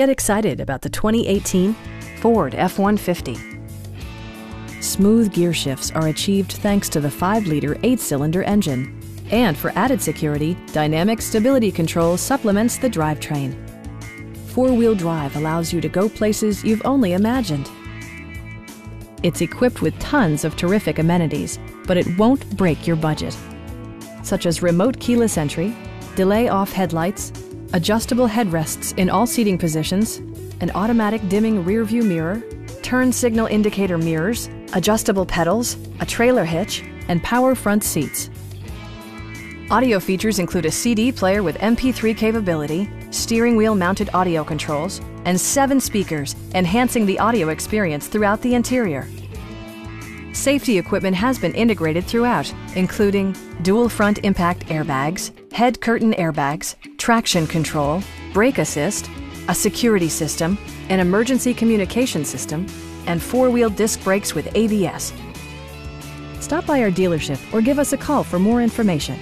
Get excited about the 2018 Ford F-150. Smooth gear shifts are achieved thanks to the 5-liter 8-cylinder engine. And for added security, Dynamic Stability Control supplements the drivetrain. Four-wheel drive allows you to go places you've only imagined. It's equipped with tons of terrific amenities, but it won't break your budget. Such as remote keyless entry, delay off headlights, adjustable headrests in all seating positions, an automatic dimming rear view mirror, turn signal indicator mirrors, adjustable pedals, a trailer hitch, and power front seats. Audio features include a CD player with MP3 capability, steering wheel mounted audio controls, and seven speakers, enhancing the audio experience throughout the interior. Safety equipment has been integrated throughout, including dual front impact airbags, head curtain airbags, traction control, brake assist, a security system, an emergency communication system, and four-wheel disc brakes with ABS. Stop by our dealership or give us a call for more information.